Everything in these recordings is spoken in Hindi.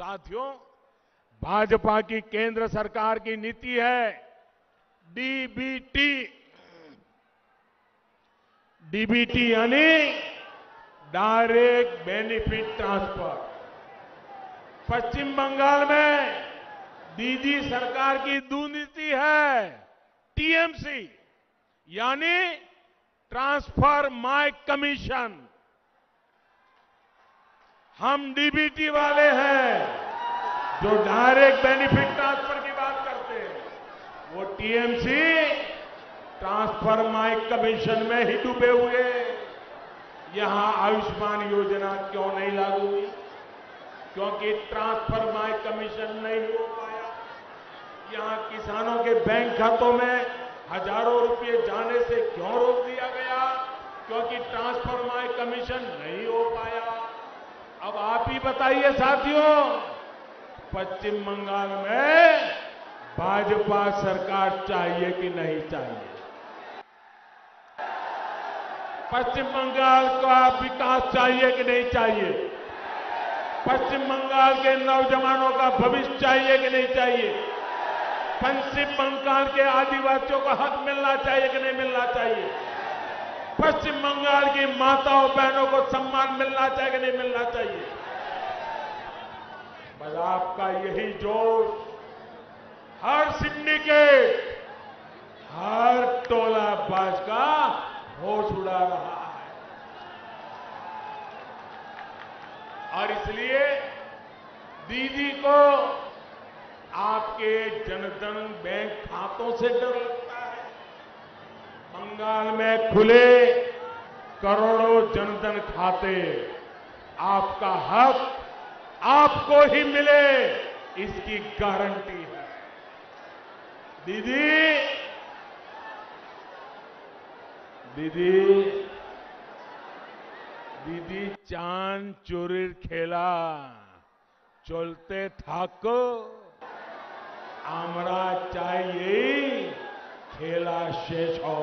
साथियों, भाजपा की केंद्र सरकार की नीति है डीबीटी। डीबीटी यानी direct benefit transfer. Paschim Bengal में दीदी सरकार की दुनीति है टीएमसी, यानी ट्रांसफ़र माय कमीशन। हम डीबीटी वाले हैं, जो डायरेक्ट बेनिफिट ट्रांसफ़र की बात करते हैं। वो टीएमसी ट्रांसफ़र माय कमीशन में ही डूबे हुए यहाँ आयुष्मान योजना क्यों नहीं लागू हुई? क्योंकि ट्रांसफ़र माय कमीशन नहीं हो पाया। यहाँ किसानों के बैंक खातों में हज़ारों रुपए जाने से क्यों रोक दिया गया? क्योंकि ट्रांसफ़र माय कमीशन नहीं हो पाया। अब आप ही बताइए साथियों, पश्चिम बंगाल में भाजपा सरकार चाहिए कि नहीं चाहिए? पश्चिम बंगाल का विकास चाहिए कि नहीं चाहिए? पश्चिम बंगाल के नौजवानों का भविष्य चाहिए कि नहीं चाहिए? पश्चिम बंगाल के आदिवासियों को हक मिलना चाहिए कि नहीं मिलना चाहिए? पश्चिम बंगाल की माताओं बहनों को सम्मान मिलना चाहिए कि नहीं मिलना चाहिए? बस आपका यही जोश, हर सिंडिकेट हर टोला बाज का होश उड़ा रहा है। और इसलिए दीदी को आपके जनधन बैंक खातों से डर लगता है। बंगाल में खुले करोड़ों जनधन खाते आपका हक आपको ही मिले इसकी गारंटी है दीदी दीदी दीदी চান চোরের খেলা চলতে থাকো আমরা চাই এই खेला शेष हो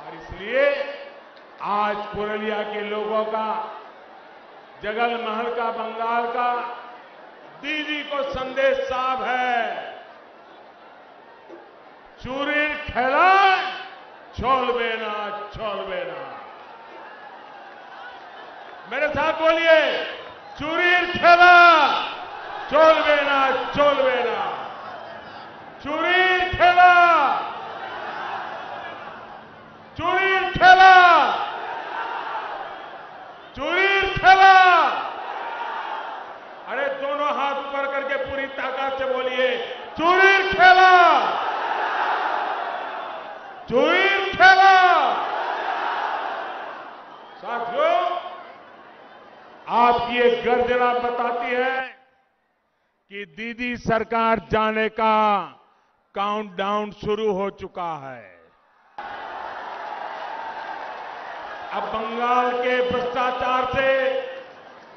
और इसलिए आज पुरलिया के लोगों का, जगल महल का, बंगाल का दीदी को संदेश साफ़ है। चूरीर खेला छोलबे ना छोलबे ना मेरे साथ बोलिए चूरीर खेला चोलबे ना चोलबे ना चूरीर खेला चूरीर खेला चूरीर खेला अरे दोनों हाथ ऊपर करके पूरी ताकत से बोलिए चूरीर खेला। चूरीर खेला। साथियों, आपकी एक गर्जना बताती है कि दीदी सरकार जाने का काउंटडाउन शुरू हो चुका है। अब बंगाल के भ्रष्टाचार से,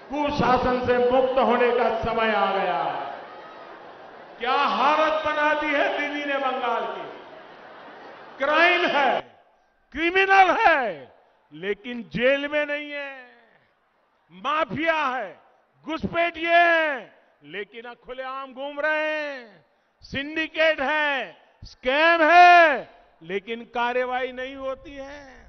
कुशासन से मुक्त होने का समय आ गया। है क्या हालत बना दी है बंगाल की। क्राइम है, क्रिमिनल है, लेकिन जेल में नहीं है। माफिया है, घुसपैठिए हैं, लेकिन खुलेआम घूम रहे हैं। सिंडिकेट है, स्कैम है, लेकिन कार्रवाई नहीं होती है।